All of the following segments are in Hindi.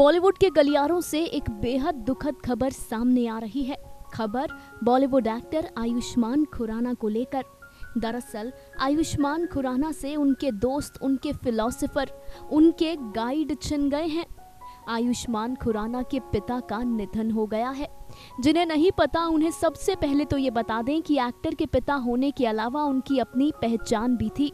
बॉलीवुड के गलियारों से एक बेहद दुखद खबर सामने आ रही है। खबर, बॉलीवुड एक्टर आयुष्मान खुराना को लेकर। दरअसल, आयुष्मान खुराना से उनके दोस्त, उनके फिलोसोफर, उनके गाइड छिन गए हैं। आयुष्मान खुराना के पिता का निधन हो गया है। जिन्हें नहीं पता, उन्हें सबसे पहले तो ये बता दें कि एक्टर के पिता होने के अलावा उनकी अपनी पहचान भी थी।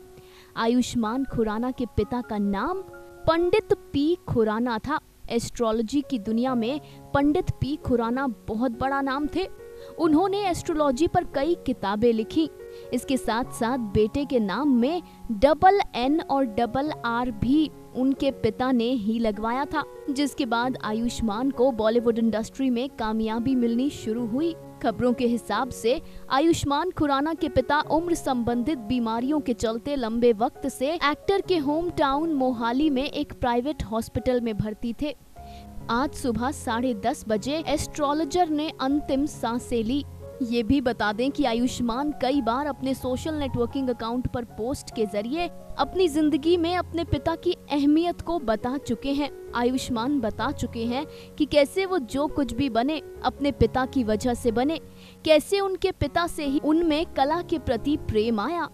आयुष्मान खुराना के पिता का नाम पंडित पी खुराना था। एस्ट्रोलॉजी की दुनिया में पंडित पी खुराना बहुत बड़ा नाम थे। उन्होंने एस्ट्रोलॉजी पर कई किताबें लिखी। इसके साथ साथ बेटे के नाम में डबल एन और डबल आर भी। उनके पिता ने ही लगवाया था, जिसके बाद आयुष्मान को बॉलीवुड इंडस्ट्री में कामयाबी मिलनी शुरू हुई। खबरों के हिसाब से, आयुष्मान खुराना के पिता उम्र संबंधित बीमारियों के चलते लंबे वक्त से एक्टर के होम टाउन मोहाली में एक प्राइवेट हॉस्पिटल में भर्ती थे। आज सुबह साढ़े दस बजे एस्ट्रोलॉजर ने अंतिम साँसें ली। ये भी बता दें कि आयुष्मान कई बार अपने सोशल नेटवर्किंग अकाउंट पर पोस्ट के ज़रिए अपनी ज़िंदगी में अपने पिता की अहमियत को बता चुके हैं। आयुष्मान बता चुके हैं कि कैसे वो जो कुछ भी बने, अपने पिता की वजह से बने, कैसे उनके पिता से ही उनमें कला के प्रति प्रेम आया।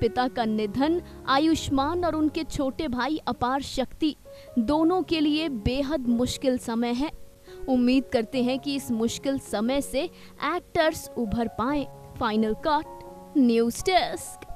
पिता का निधन, आयुष्मान और उनके छोटे भाई अपार शक्ति, दोनों के लिए बेहद मुश्किल समय है। उम्मीद करते हैं कि इस मुश्किल समय से एक्टर्स उभर पाए। Final cut news desk